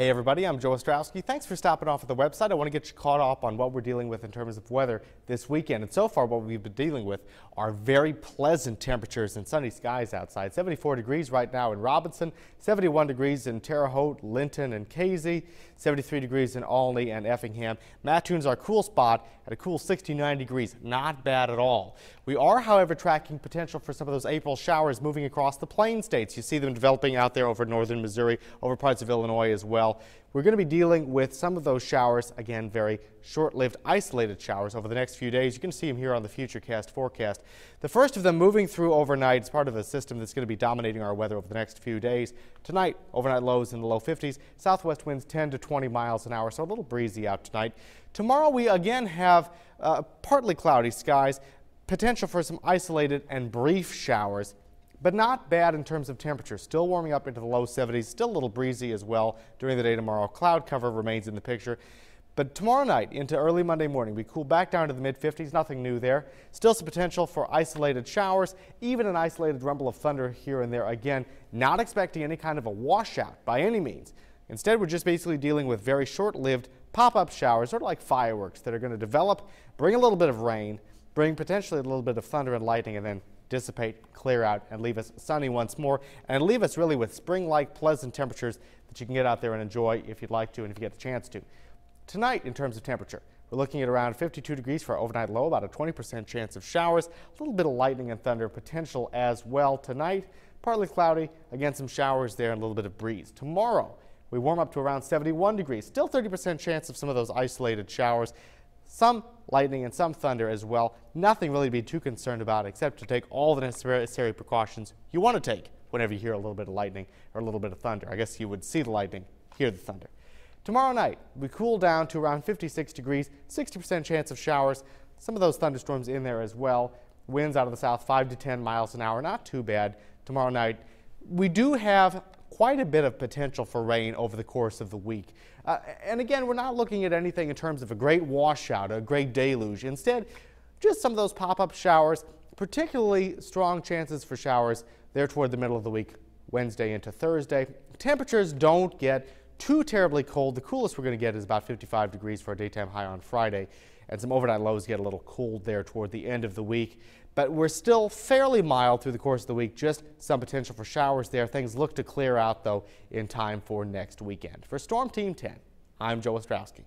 Hey everybody, I'm Joe Ostrowski. Thanks for stopping off at the website. I want to get you caught up on what we're dealing with in terms of weather this weekend. And so far what we've been dealing with are very pleasant temperatures and sunny skies outside. 74 degrees right now in Robinson, 71 degrees in Terre Haute, Linton and Casey, 73 degrees in Olney and Effingham. Mattoon's our cool spot at a cool 69 degrees. Not bad at all. We are, however, tracking potential for some of those April showers moving across the plain states. You see them developing out there over northern Missouri, over parts of Illinois as well. We're going to be dealing with some of those showers, again, very short-lived isolated showers over the next few days. You can see them here on the Futurecast forecast. The first of them moving through overnight is part of a system that's going to be dominating our weather over the next few days. Tonight, overnight lows in the low 50s, southwest winds 10 to 20 miles an hour, so a little breezy out tonight. Tomorrow, we again have uh, partly cloudy skies, potential for some isolated and brief showers but not bad in terms of temperature. Still warming up into the low 70s, still a little breezy as well during the day tomorrow. Cloud cover remains in the picture. But tomorrow night into early Monday morning, we cool back down to the mid 50s, nothing new there. Still some potential for isolated showers, even an isolated rumble of thunder here and there. Again, not expecting any kind of a washout by any means. Instead, we're just basically dealing with very short-lived pop-up showers, sort of like fireworks that are going to develop, bring a little bit of rain, bring potentially a little bit of thunder and lightning, and then dissipate, clear out, and leave us sunny once more, and leave us really with spring-like pleasant temperatures that you can get out there and enjoy if you'd like to and if you get the chance to. Tonight, in terms of temperature, we're looking at around 52 degrees for our overnight low, about a 20% chance of showers, a little bit of lightning and thunder potential as well tonight. Partly cloudy, again some showers there and a little bit of breeze. Tomorrow, we warm up to around 71 degrees, still 30% chance of some of those isolated showers some lightning and some thunder as well. Nothing really to be too concerned about except to take all the necessary precautions you want to take whenever you hear a little bit of lightning or a little bit of thunder. I guess you would see the lightning, hear the thunder. Tomorrow night, we cool down to around 56 degrees, 60% chance of showers, some of those thunderstorms in there as well. Winds out of the south 5 to 10 miles an hour, not too bad tomorrow night. We do have quite a bit of potential for rain over the course of the week. Uh, and again, we're not looking at anything in terms of a great washout, a great deluge. Instead, just some of those pop-up showers, particularly strong chances for showers there toward the middle of the week, Wednesday into Thursday. Temperatures don't get too terribly cold. The coolest we're going to get is about 55 degrees for a daytime high on Friday, and some overnight lows get a little cold there toward the end of the week. But we're still fairly mild through the course of the week, just some potential for showers there. Things look to clear out, though, in time for next weekend. For Storm Team 10, I'm Joe Ostrowski.